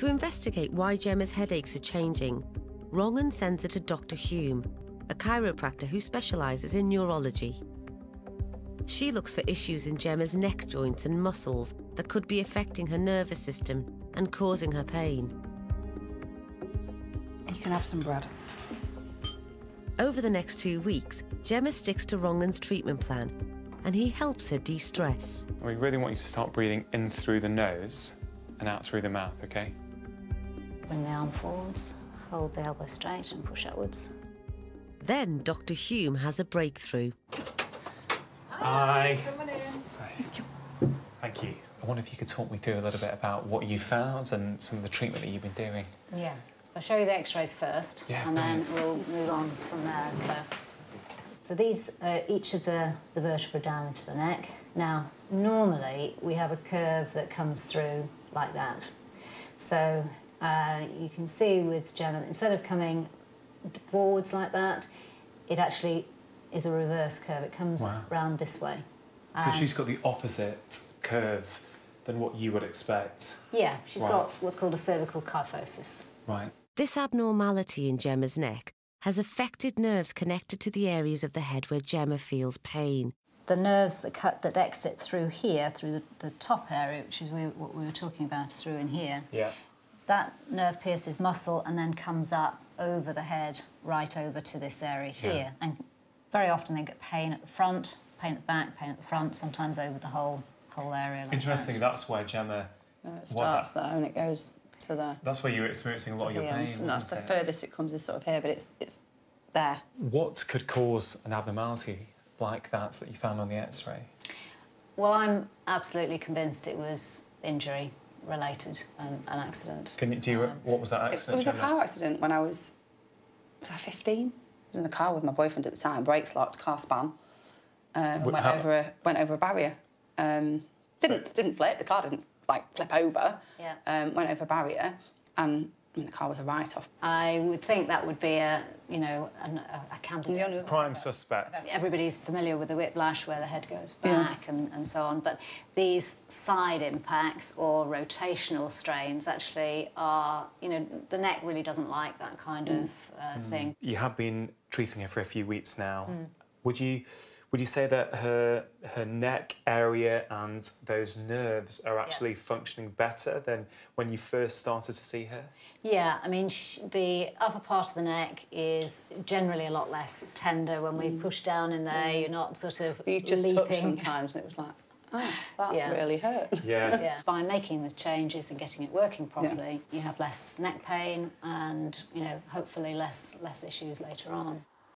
To investigate why Gemma's headaches are changing, Rangan sends her to Dr. Hume, a chiropractor who specialises in neurology. She looks for issues in Gemma's neck joints and muscles that could be affecting her nervous system and causing her pain. You can have some bread. Over the next two weeks, Gemma sticks to Rangan's treatment plan and he helps her de stress. We really want you to start breathing in through the nose and out through the mouth, okay? Bring the arm forwards, hold the elbow straight and push upwards. Then Dr. Hume has a breakthrough. Hi. Come on in. Thank you. I wonder if you could talk me through a little bit about what you found and some of the treatment that you've been doing. Yeah. I'll show you the x-rays first, Yeah, and then brilliant. we'll move on from there. So, so these are each of the, the vertebrae down into the neck. Now, normally we have a curve that comes through like that. So uh, you can see with Gemma, instead of coming forwards like that, it actually is a reverse curve. It comes Wow. round this way. So Um, she's got the opposite curve than what you would expect. Yeah, she's Right. got what's called a cervical kyphosis. Right. This abnormality in Gemma's neck has affected nerves connected to the areas of the head where Gemma feels pain. the nerves that cut that exit through here, through the, the top area, which is we, what we were talking about, through in here. Yeah. That nerve pierces muscle and then comes up over the head, right over to this area Yeah. here. And very often they get pain at the front, pain at the back, pain at the front, sometimes over the whole whole area. Like Interesting. That. That's where Gemma. No, it starts that- there and it goes to there. That's where you're experiencing a lot of your Here. pain. And that's the it? furthest it comes is sort of here, but it's it's there. What could cause an abnormality like that that you found on the X-ray? Well, I'm absolutely convinced it was injury related and an accident. Can you, do you, what was that accident? it was a Gemma? car accident when I was was I 15? I was in a car with my boyfriend at the time, brakes locked, car span. Um, went how- over a went over a barrier. Um, didn't didn't flip. The car didn't like flip over. Yeah. Um, went over a barrier, and I mean, the car was a write off. I would think that would be a, you know, an, a, a candidate. The Prime suspect. Everybody's familiar with the whiplash where the head goes Yeah. back and, and so on, but these side impacts or rotational strains actually are, you know, the neck really doesn't like that kind of uh, thing. You have been treating her for a few weeks now. Hmm. Would you would you say that her her neck area and those nerves are actually functioning better than when you first started to see her? Yeah, I mean, sh- the upper part of the neck is generally a lot less tender when we mm. push down in there. Mm. You're not sort of You just leaping. touch sometimes, and it was like, oh, that Yeah. really hurt. Yeah. Yeah. By making the changes and getting it working properly, you have less neck pain and, you know, hopefully less less issues later on.